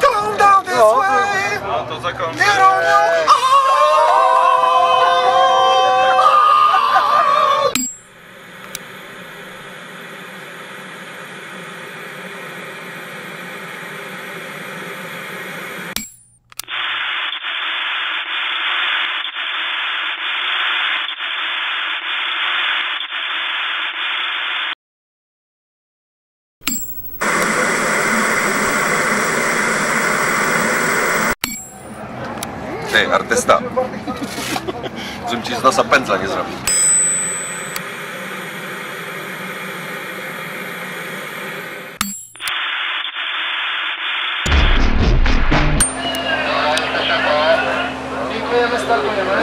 Come down this way. No to zakończę. Ty, artysta. Żebym ci z nosa pędzla nie zrobił. Dziękujemy, startujemy.